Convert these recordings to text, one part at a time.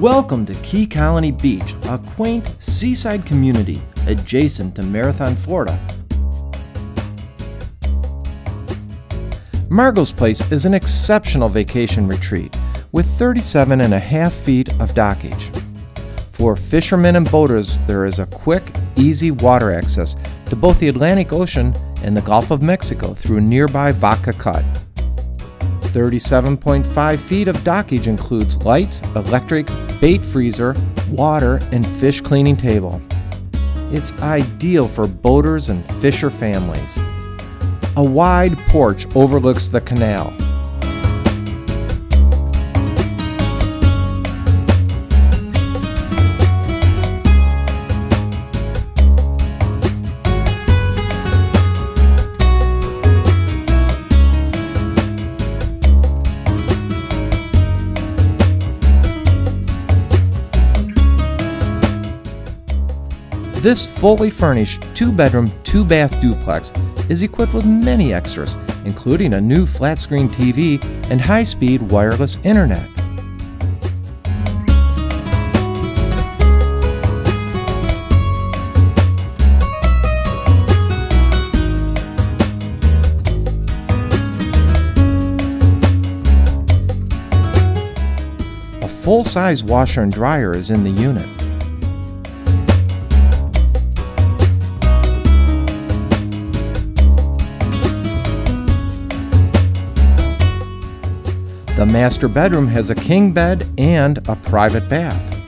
Welcome to Key Colony Beach, a quaint seaside community adjacent to Marathon, Florida. Margo's Place is an exceptional vacation retreat with 37 and a half feet of dockage. For fishermen and boaters, there is a quick, easy water access to both the Atlantic Ocean and the Gulf of Mexico through nearby Vaca Cut. 37.5 feet of dockage includes lights, electric, bait freezer, water, and fish cleaning table. It's ideal for boaters and fisher families. A wide porch overlooks the canal. This fully furnished two bedroom, two bath duplex is equipped with many extras, including a new flat screen TV and high speed wireless internet. A full size washer and dryer is in the unit. The master bedroom has a king bed and a private bath.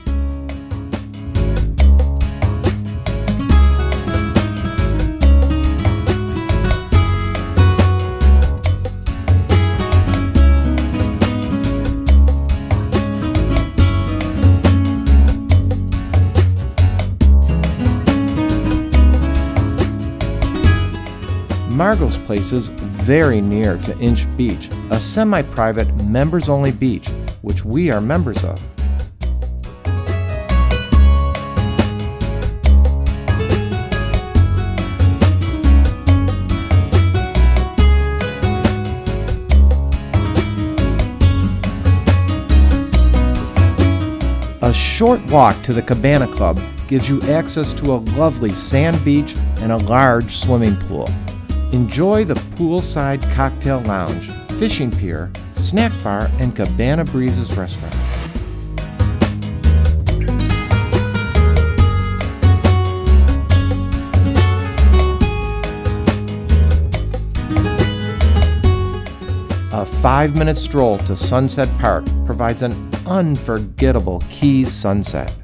Margo's Place is very near to Inch Beach, a semi private, members only beach, which we are members of. A short walk to the Cabana Club gives you access to a lovely sand beach and a large swimming pool. Enjoy the poolside cocktail lounge, fishing pier, snack bar, and Cabana Breezes restaurant. A five minute stroll to Sunset Park provides an unforgettable Keys sunset.